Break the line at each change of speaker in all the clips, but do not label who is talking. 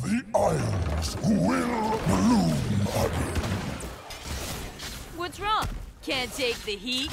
The Isles will bloom again.
What's wrong? Can't take the heat?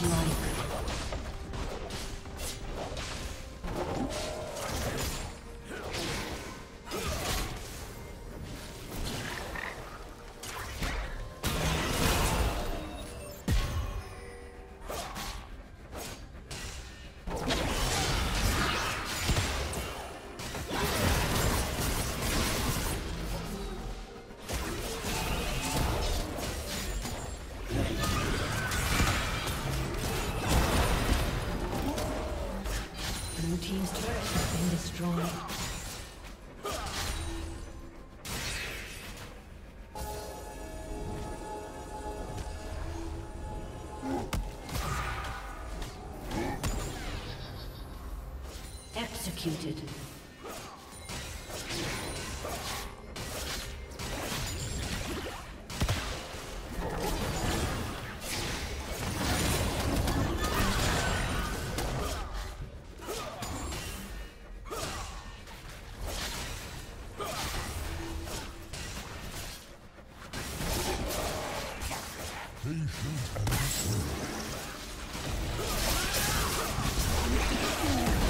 Godlike. Executed. Complete and through.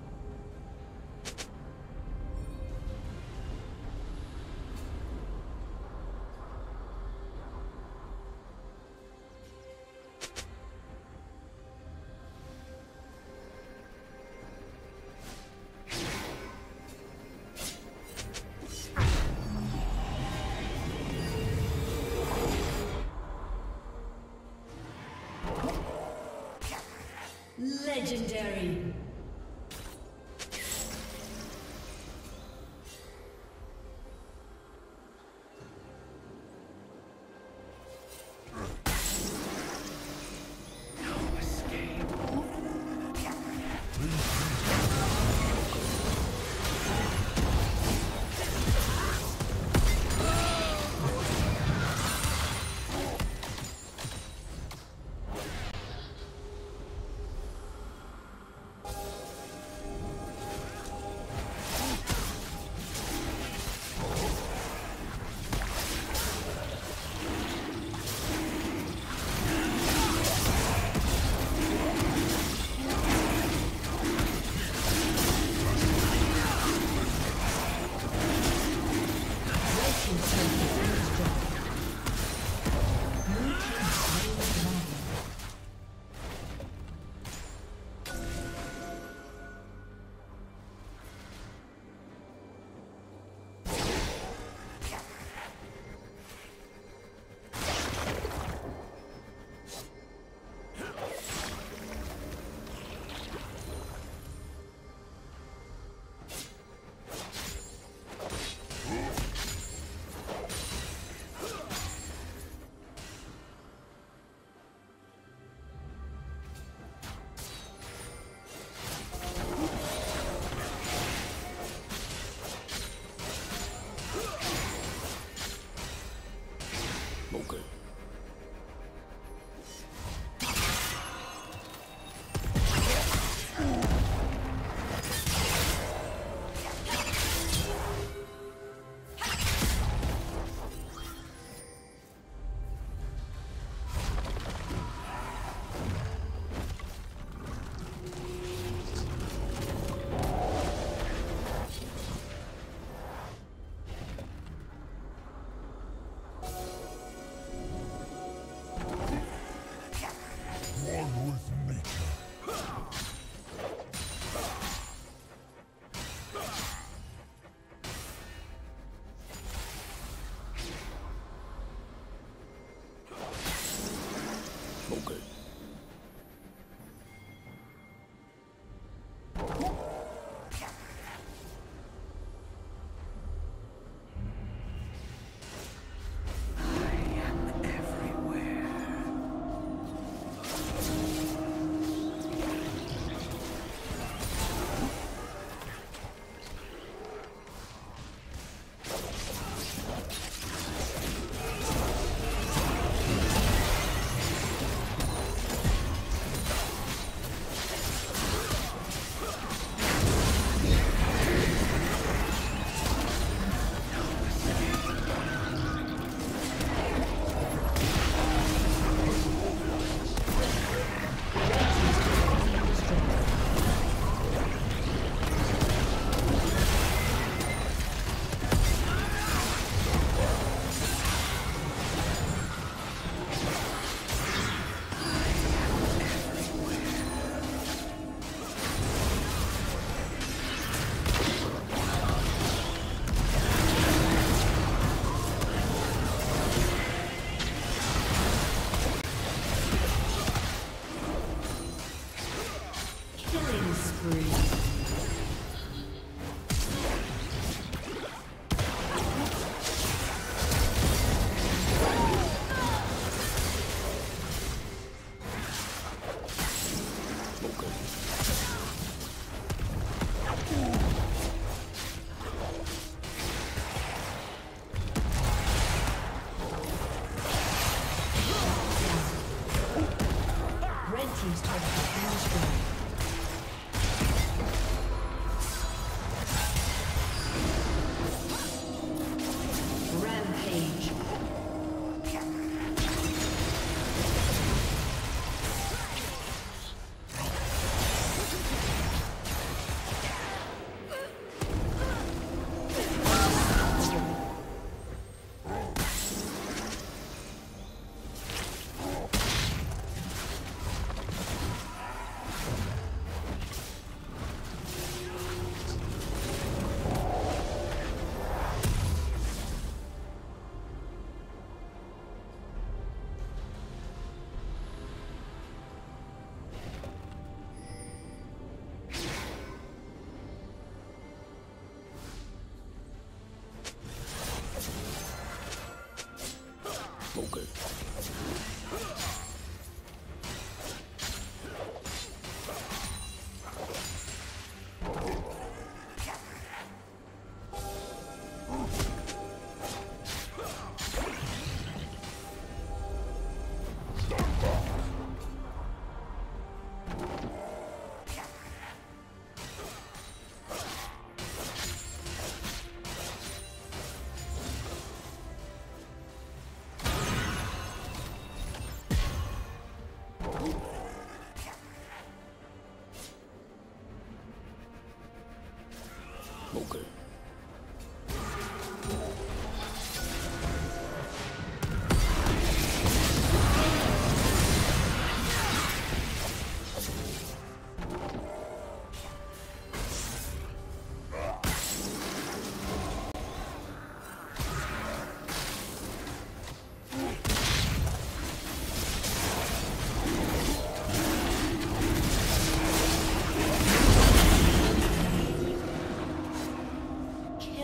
Legendary.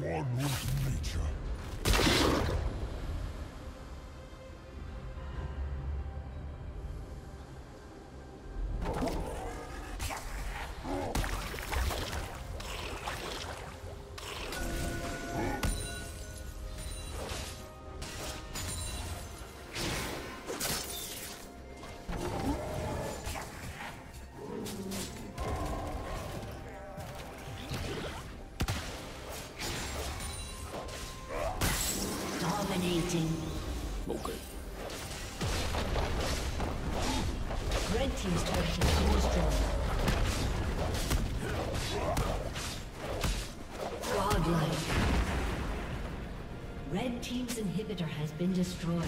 One with nature.
Team's turret has been destroyed. Godlike. Red team's inhibitor has been destroyed.